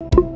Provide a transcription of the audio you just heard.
you